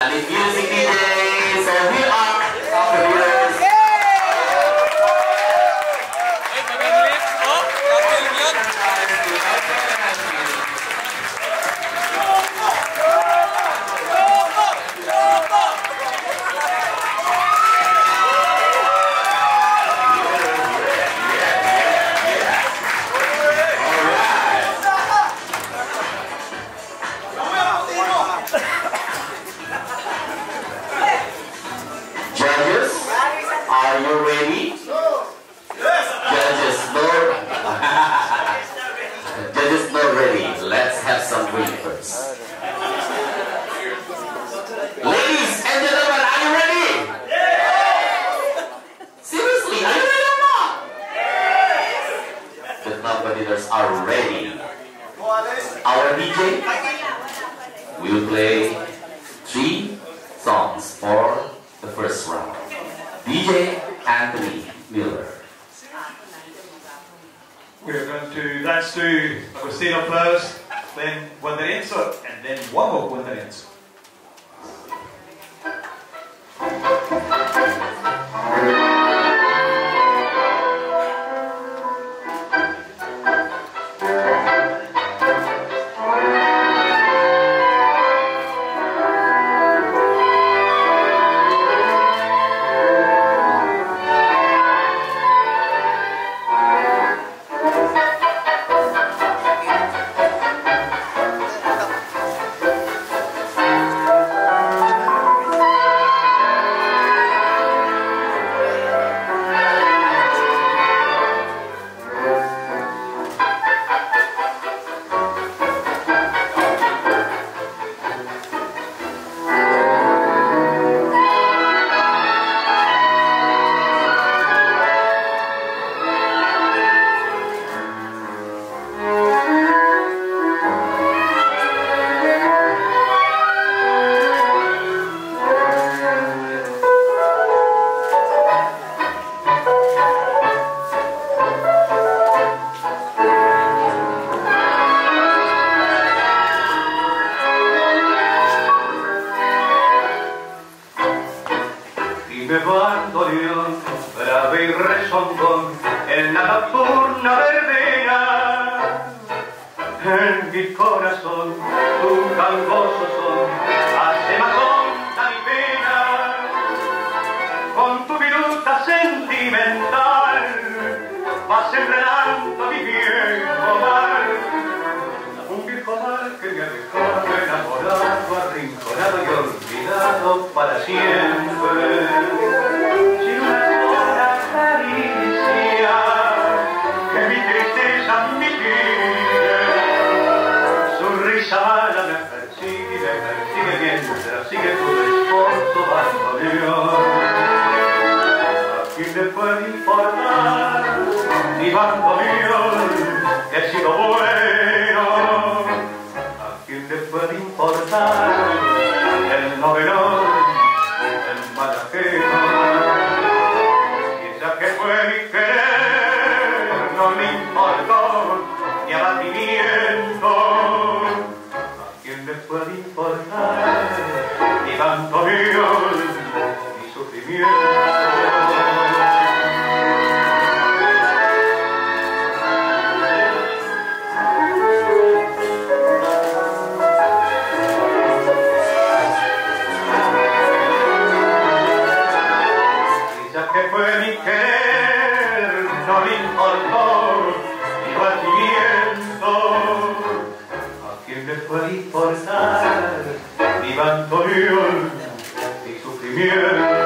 Music ready? Judges, no. Judges, not ready. Let's have some drink first. Ladies and gentlemen, are you ready? Seriously, are you ready or not? The competitors are ready. Our DJ will play three songs for the first round. DJ Anthony Miller. We're going to, let's do Agostino first, then Guandarenzo, and then one more en la nocturna verbena. En mi corazón, un gangoso son, hace más honda mi pena. Con tu viruta sentimental, vas enredando mi viejo mar. Un viejo mar que me dejado enamorado, arrinconado y olvidado para siempre. El novelón, el malajero? Y esa que fue mi no me importó ni abatimiento. ¿A quién le puede importar mi bandoneón, mi sufrimiento? Fue mi querer, no le importó mi batimiento. ¿A quién le puede importar mi bandoneón, mi sufrimiento?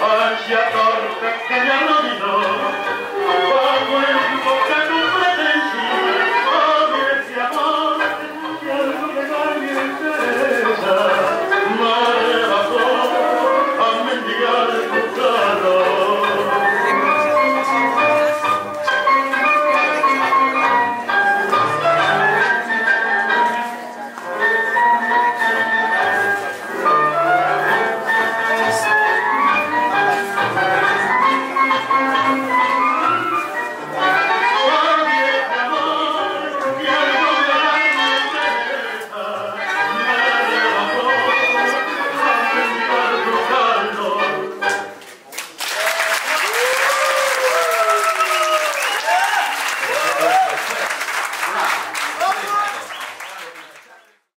Ansia torta che mi hanno